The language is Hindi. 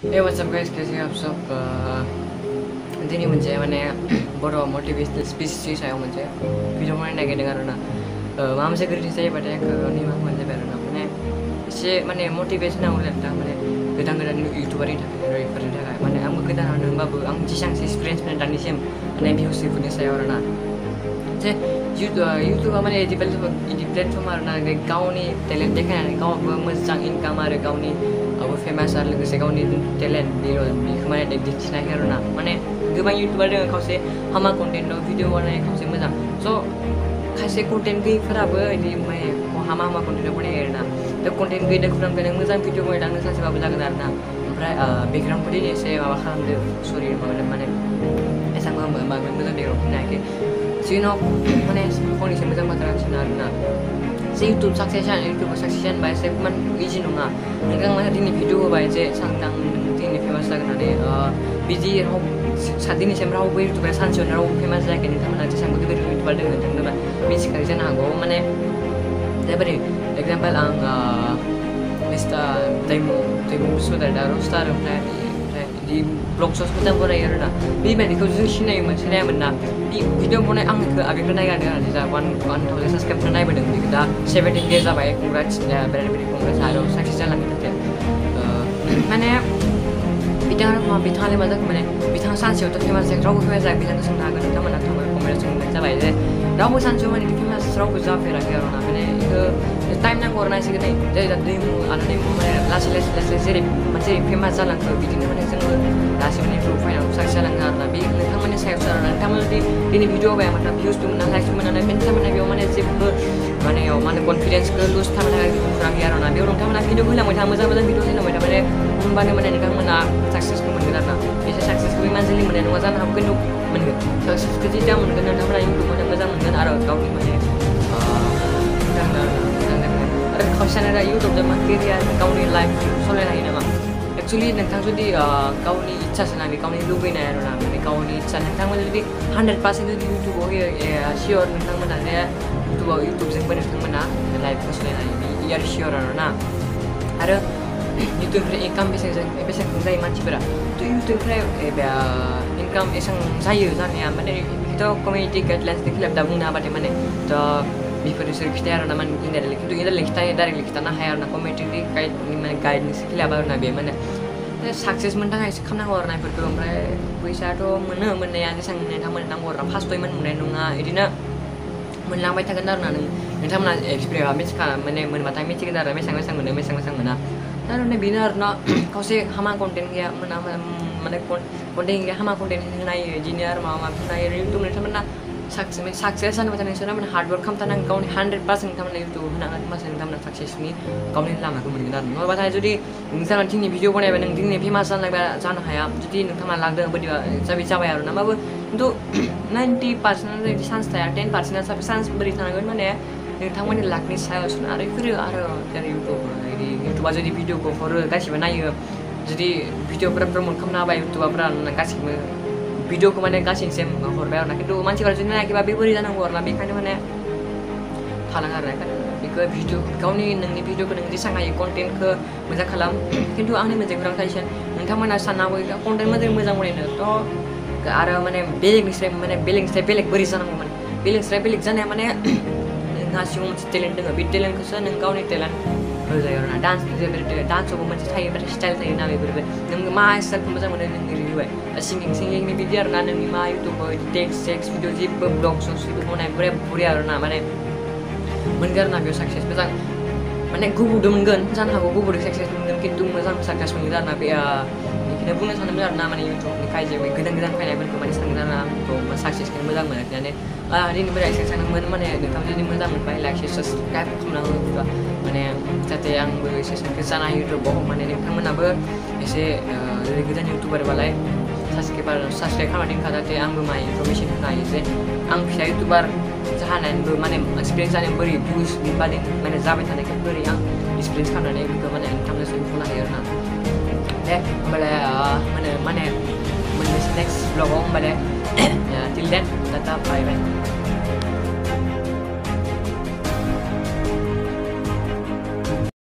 What's up guys कैसे आप सब दिनै मोनसे माने बर' मटिभेसनेल स्पिचनि सायाव मोनसे भिडिअ बानायनो नागिरदों आरो ना माबा मोनसे गोरोन्थि जायोबाथाय आंखौ निमाहा होबानो जाबाय आरो ना माने एसे माने मटिभेसन नांगौ नोंथां माने गोदान गोदान इउटुबारनि थाखाय ओरैफोरनि थाखाय माने आंबो गोदानानो होनबाबो आं जेसेबां एक्सपिरियेन्स मोनो दानिसिम माने भिउसफोरनि सायाव आरो ना जे इउटुबा माने इदि इदि प्लेटफर्म आरो ना गावनि टेलेन्ट देखायनानै गावबो मोजां इनकाम आरो गावनि गावबो फेमास आरो लोगोसे गावनि टेलेन्ट बेल' बेखौ माने दिन्थिनाय आरो ना। माने गोबां इउटुबार दङ खावसे हामा कन्टेन्ट भिडिअ बानाय खावसे मोजां। स' खायसे कन्टेन्ट गैयिफोराबो बिदि माने हामा हामा कन्टेन्ट बनायो आरो ना। दा कन्टेन्ट नों मोजां भिडिअ बनायलांनो सानसेबाबो जागोन आरो ना ओमफ्राय बेकग्राउन्डखौ दिनै एसे माबा खालामदो सरि माबादों माने एसेबां मोजां बेकग्राउन्ड होनो हायाखै सिगाङाव माने फंनैसो मोजां बाथ्रा होनसिनो आरो ना जे इउटुब साक्सेस जानो इउटुबाव साक्सेस जानोबा एसे इमान इजि नङा नोंथां माने दिनै भिडिअ होबाय जे सांदां दिनै फेमास जागोन होननानै बिदि राव दिनैसिम रावबो इउटुबार सानसेयावनो रावबो फेमास जायाखै नोंथांमोना जेसेबां गिदिर इउटुबार दङ नोंथांनोबा मिथिखायो जानो हागौ माने जेरैबायदि एग्ज़ाम्पल आं मिस्टार दैमु दैमु सुदार रस्टार ओमफ्राय ओमफ्राय बिदि ब्लग सस मोजां बनायो आरो ना बेबायदिखौ जों सिनायोमोन सिनायामोन ना बे भिडिअ बनाय आं बेखौ आगोलखौ नायगारदों आरो जा वान वान थावजेन्ड साबसक्राइबफोर नायबोदों बेखौ दा सेभेन्टिन के जाबाय कंग्राट्स बेराद बेराद कंग्राट्स आरो साक्सेस जालांगोन माने बिथाङा बिथाङालाय मा जाखो माने बिथाङा सानसेयावथ' फेमास जायाखै रावबो फेमास जायाखै बिथांखौ सोंनो हागोन नोंथांमोना थांबाय कमेन्टआव सोंनाय जाबाय जे रावबो सानसेयाव माने फेमास रावबो जाफेराखै आरो ना माने बेखौ टाइम नांगौ आरो ना एसे गोदै जेरै दा दैमु आरो दैमु माने लासै लासै लासै जेरै जेरै फेमास जालांखो बिदिनो माने जोंबो लासै माने इउटुब फाइनाल साक्सेस जालाङो आरो ना बे नोंथांमोननि सायावसो आरो ना नोंथांमोना जुदि दिनै भिडिअ होबाय मानोना भिउसबो मोना लाइक्सबो मोना नोंथांमोना बेयाव माने जेबो माने बेयाव माने कनफिडेन्सखौ लुज खालामनो थाखाय खुराखै आरो ना बेयाव नोंथांमोना भिडिअ होलांबाय था मोजां मोजां भिडिअ होलांबाय था माने होनबानो माने नोंथांमोना साक्सेसखौ मोनगोन आरो ना एसे साक्सेसखौ इमानजिलि मोननाय नङा जानो हागौ खिन्थु मोनगोन साक्सेसखौ जेथिया मोनगोन नोंथांमोना इउटुब मोजां मोजां मोनगोन आरो गावनि माने आरो खावसेयानो दा इउटुबजों मा केरियार गावनि लाइफ सालायनो हायो नामा एक्सुवेलि नोंथां जुदि गावनि इच्छासो ना बे गावनि लुबैनाय आरो ना माने गावनि इच्छा नोंथांमोना जुदि हान्ड्रेड पार्सेन्ट जुदि इउटुबाव होयो सियर नोंथांमोना जे इउटुबाव इउटुबजोंबो नोंथांमोना लाइफखौ सालायनो हायो बे इयार सियर आरो ना आरो इउटुबनिफ्राय इनकाम बेसेबां बेसेबां जायो मानसिफोरा थ' इउटुबनिफ्राय इनकाम एसेबां जायो जानाया माने थ' कमिउनिटि गाइडलाइन्सनि खिलाफ दा बुंनो हाबाथाय माने थ' बेफोर बिसोर खिथाया आरो ना माने इनडाइरेक्टलि खिन्थु इनडाइरेक्टलि खिथायो डाइरेक्टलि खिथानो हाया आरो ना कमिउनिटि गाइडनि माने गाइडनिसो खिलाफ आरो ना बे माने साक्सेस मोननो थाखाय एसे खालामनांगौ आरो ना बेफोरखौ ओमफ्राय फैसायाथ' मोनो मोननाया जेसेबां नोंथांमोन नांगौ आरो ना फार्स्ट टाइम मोननाय नङा बिदिनो मोनलांबाय थागोन आरो ना नों नोंथांमोना एक्सपिरियेन्स मिथिखा माने मोनबाथाय मिथिगोन आरो बेसेबां बेसेबां मोनो बेसेबां बेसेबां मोना दा माने बेनो आरो ना खावसे हामा कन्टेन्ट गैया मोना माने कन्टेन्ट गैया हामा कन्टेन्ट होनायो बिदिनो आरो माबा माबि होनायो साक्स जानुभयो नस हारर्कन गाउने हन्ड्रेड पर्सेन्ट नै युट्युब हुन नाक्स नि गाउँनि भिडियो बेला नै फेमस जानु जान हायः जुन नाग्नु बढी जब नु नाइन्टी पारेन्टाइदि सन्स थाहा टेन पारेन्टा चान्स बढी ठान मे न लाख सहयोग युट्युब युट्युब जुन भिडियोको हर गाई नाइ ज भिडियो फर प्रमोटा युट्युब गाई भिडिअखौ माने गासैनिसिम हरबाय आरो ना खिन्थु मानसिफोरा जुदि नायाखैबा बे बोरै जानांगौ आरो ना बेखायनो माने थालाङो आरो ना बेखौ भिडिअ गावनि नोंनि भिडिअखौ नों जेसां हायो कन्टेन्टखौ मोजां खालाम खिन्थु आंनि मोनसे खौरां थाइसेन नोंथांमोना साननांगौ कन्टेन्ट मोजां मोजां बनायनो थ' आरो माने बेलेगनिफ्राय माने बेलेगनिफ्राय बेलेग बोरै बेलेग जानाया माने नोंहा सिङाव मोनसे टेलेन्ट दङ बे टेलेन्टखौसो होजायो ना डान्स डांस मोनसे थायो ओमफ्राय स्टाइल थायो ना बेफोरबो नों मा स्टाइलखौ मोजां मोनो नों रिभिउबाय सिंगिं सिंगिंनि ना नोंनि मा इउटुबाव टेक्स टेक्स भिडिअ जेबो ब्लग सग्स भिडिअ बनाय बुरे बुरे आरो ना माने मोनगोन ना बेयाव साक्सेस मोजां माने गुबुदो मोनगोन जानो हागौ बेखौनो बुंनो सानदोंमोन आरो ना माने इउटुबनिफ्राय जे गोदान गोदान फैनायफोरखौ माने आरो आंखौ साक्सेसखौ मोजां मोनाखै दिनैनिफ्राय एक्सेस सानदोंमोन माने नोंथां जुदि मोजां मोनबाय लाइक साबसक्राइब खालामनांगौ माने जाहाथे आंबो एसे साक्सेस जानो हायो इउटुबाव माने नोंथांमोनाबो एसे गोदान इउटुबारबालाय साबसक्राइबार साबसक्राइब खालामनानै दोनखा जाहाथे आंबो माय इनफरमेसन होनो हायो जे आं फिसा इउटुबार जानानैबो माने एक्सपिरियेन्स जानाय बोरै भिउस बिबादि माने जाबाय थानायखाय बोरै आं एक्सपिरियेन्स खालामनानै बेखौ माने नोंथांमोननो सोंनो हायो आरो ना thế mana mana mình next vlog của mình ya till then tetap bye bye.